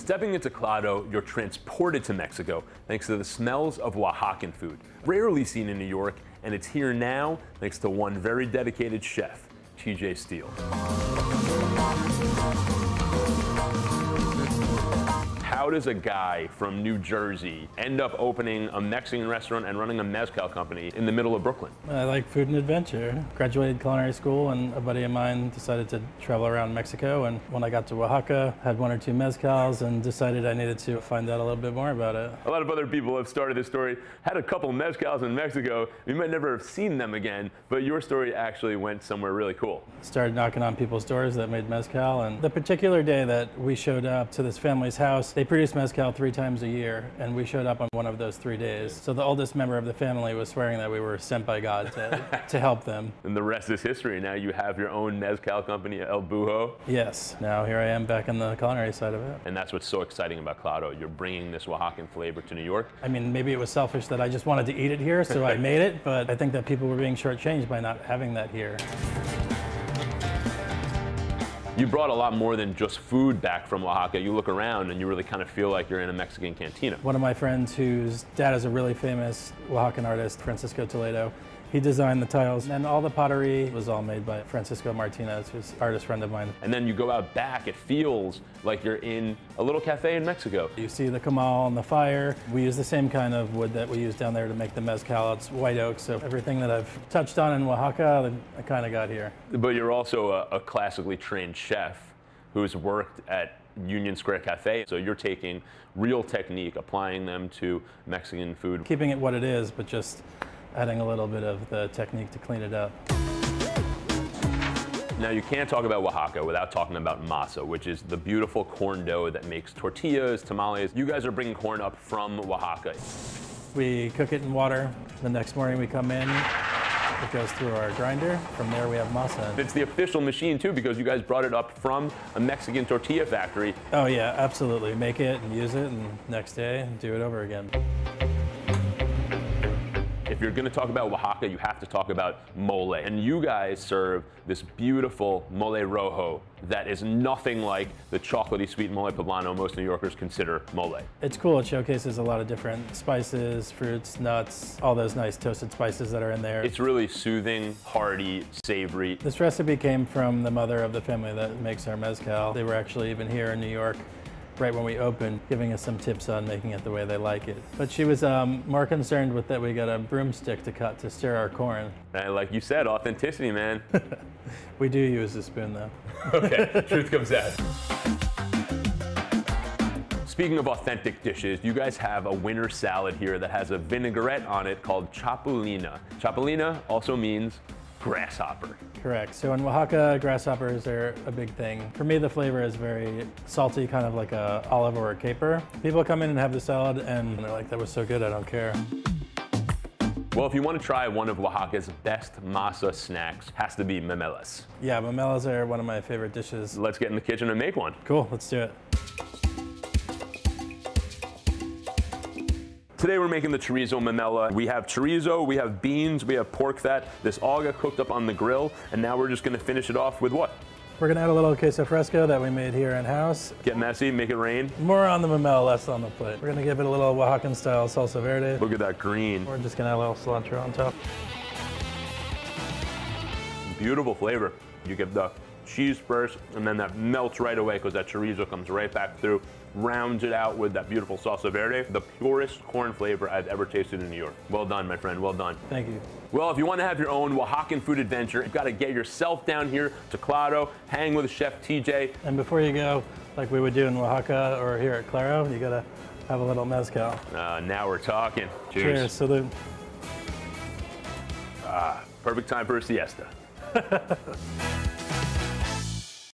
Stepping into Claro, you're transported to Mexico thanks to the smells of Oaxacan food, rarely seen in New York, and it's here now thanks to one very dedicated chef, TJ Steele. How does a guy from New Jersey end up opening a Mexican restaurant and running a mezcal company in the middle of Brooklyn? I like food and adventure. Graduated culinary school, and a buddy of mine decided to travel around Mexico. And when I got to Oaxaca, had one or two mezcals, and decided I needed to find out a little bit more about it. A lot of other people have started this story, had a couple mezcals in Mexico. You might never have seen them again, but your story actually went somewhere really cool. Started knocking on people's doors that made mezcal, and the particular day that we showed up to this family's house, they produce mezcal three times a year, and we showed up on one of those three days. So the oldest member of the family was swearing that we were sent by God to, to help them. And the rest is history. Now you have your own mezcal company, El Buho. Yes, now here I am back in the culinary side of it. And that's what's so exciting about Claro. You're bringing this Oaxacan flavor to New York. I mean, maybe it was selfish that I just wanted to eat it here, so I made it, but I think that people were being shortchanged by not having that here. You brought a lot more than just food back from Oaxaca. You look around and you really kind of feel like you're in a Mexican cantina. One of my friends whose dad is a really famous Oaxacan artist, Francisco Toledo, he designed the tiles, and all the pottery was all made by Francisco Martinez, who's an artist friend of mine. And then you go out back, it feels like you're in a little cafe in Mexico. You see the comal on the fire. We use the same kind of wood that we use down there to make the mezcal. It's white oak, so everything that I've touched on in Oaxaca, I kind of got here. But you're also a, a classically trained chef who's worked at Union Square Cafe. So you're taking real technique, applying them to Mexican food. Keeping it what it is, but just adding a little bit of the technique to clean it up. Now you can't talk about Oaxaca without talking about masa, which is the beautiful corn dough that makes tortillas, tamales. You guys are bringing corn up from Oaxaca. We cook it in water. The next morning we come in, it goes through our grinder. From there we have masa. It's the official machine too because you guys brought it up from a Mexican tortilla factory. Oh yeah, absolutely. Make it and use it and next day do it over again. If you're gonna talk about Oaxaca, you have to talk about mole. And you guys serve this beautiful mole rojo that is nothing like the chocolatey sweet mole poblano most New Yorkers consider mole. It's cool. It showcases a lot of different spices, fruits, nuts, all those nice toasted spices that are in there. It's really soothing, hearty, savory. This recipe came from the mother of the family that makes our mezcal. They were actually even here in New York right when we opened, giving us some tips on making it the way they like it. But she was um, more concerned with that we got a broomstick to cut to stir our corn. And like you said, authenticity, man. we do use a spoon though. okay, truth comes out. Speaking of authentic dishes, you guys have a winter salad here that has a vinaigrette on it called chapulina. Chapulina also means grasshopper. Correct. So in Oaxaca, grasshoppers are a big thing. For me, the flavor is very salty, kind of like a olive or a caper. People come in and have the salad and they're like, that was so good, I don't care. Well, if you want to try one of Oaxaca's best masa snacks, has to be memelas. Yeah, memelas are one of my favorite dishes. Let's get in the kitchen and make one. Cool, let's do it. Today we're making the chorizo memela. We have chorizo, we have beans, we have pork fat. This all got cooked up on the grill, and now we're just gonna finish it off with what? We're gonna add a little queso fresco that we made here in-house. Get messy, make it rain. More on the memela, less on the plate. We're gonna give it a little Oaxacan style salsa verde. Look at that green. We're just gonna add a little cilantro on top. Beautiful flavor. You get the cheese first, and then that melts right away because that chorizo comes right back through, rounds it out with that beautiful salsa verde, the purest corn flavor I've ever tasted in New York. Well done, my friend, well done. Thank you. Well, if you want to have your own Oaxacan food adventure, you've got to get yourself down here to Claro, hang with Chef TJ. And before you go, like we would do in Oaxaca or here at Claro, you gotta have a little mezcal. Uh, now we're talking. Cheers. Cheers, salute. Ah, perfect time for a siesta.